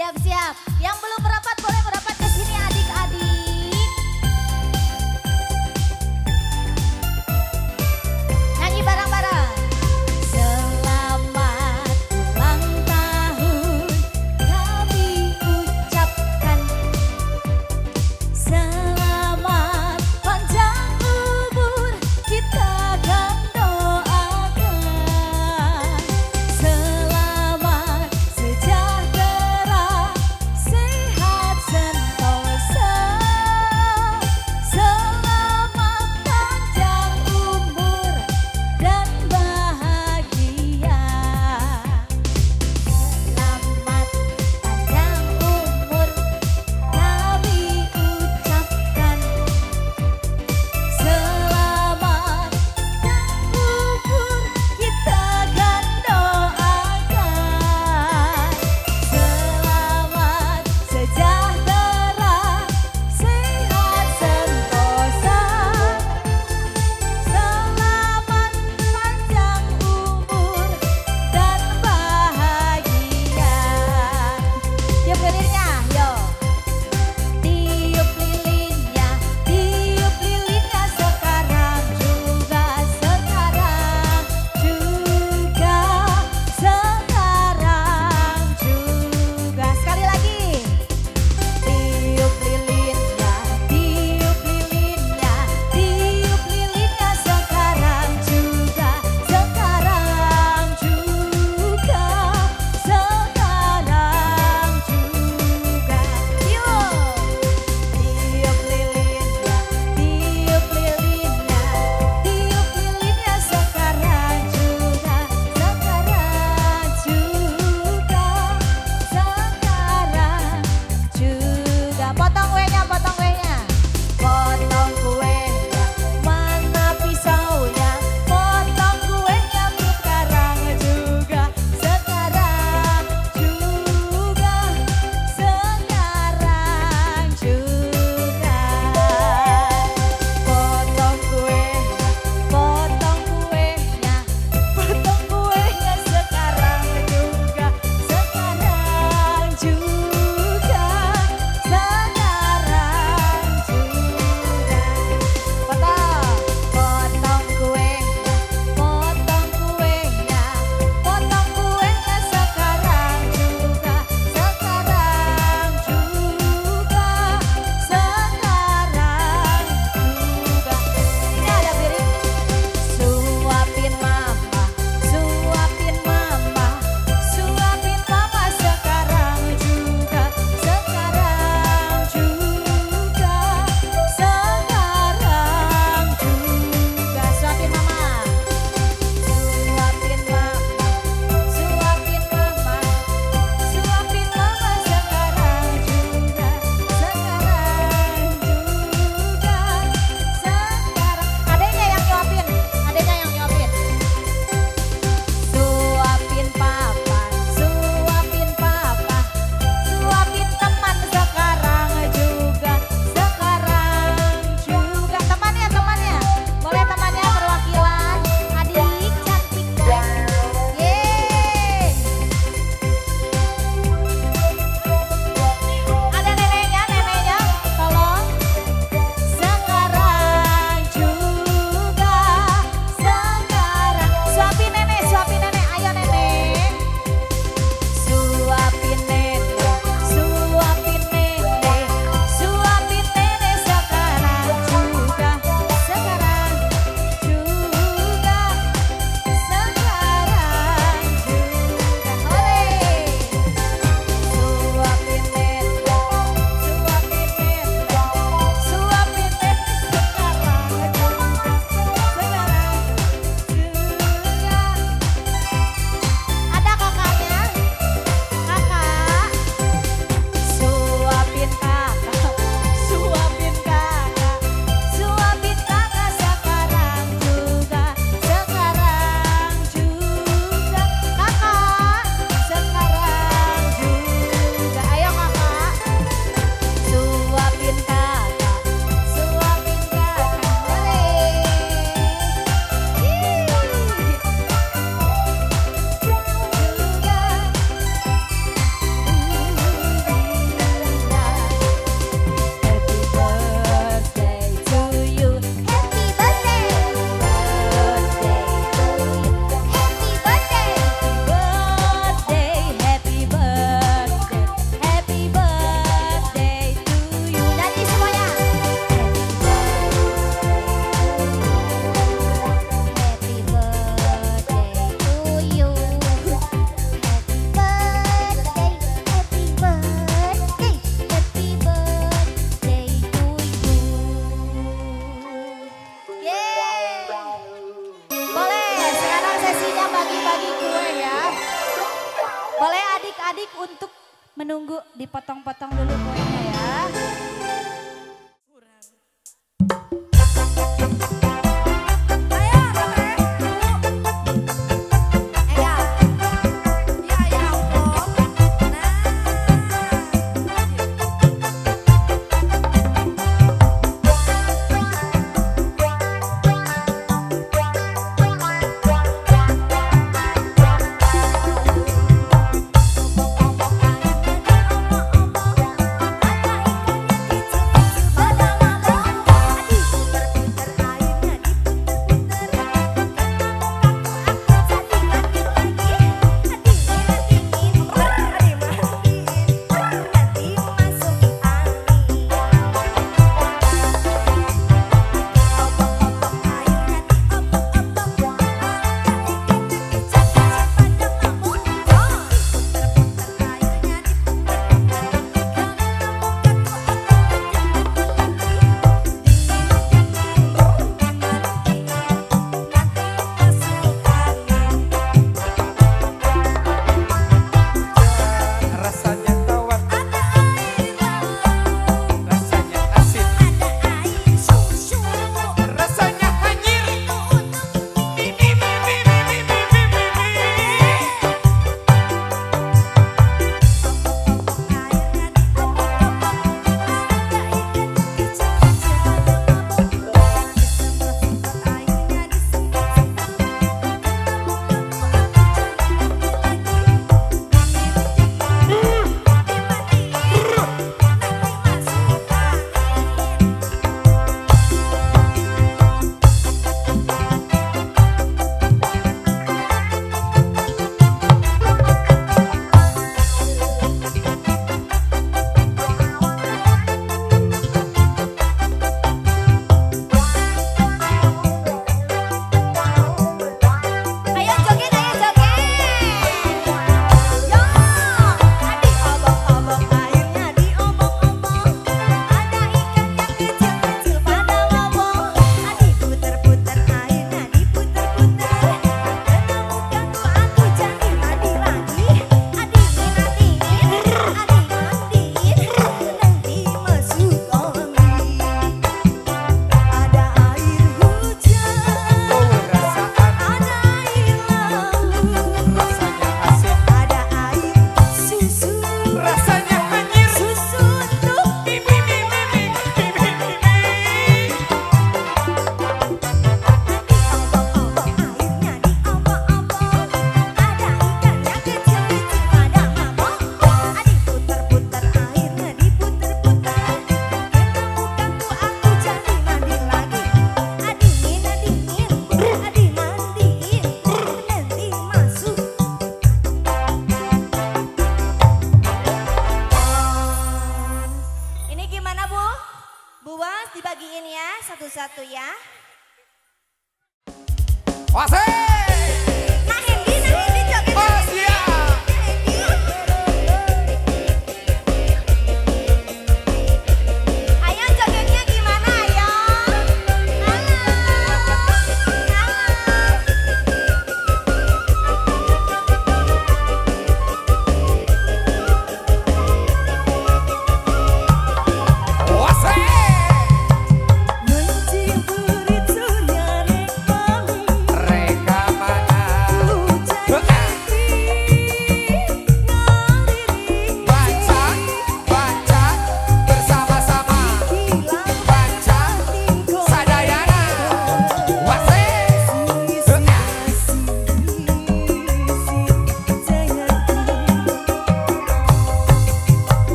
Siap-siap. Yang belum merapat boleh merapat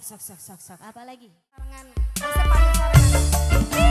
sok sok sok sok sok. Apa lagi? Asep.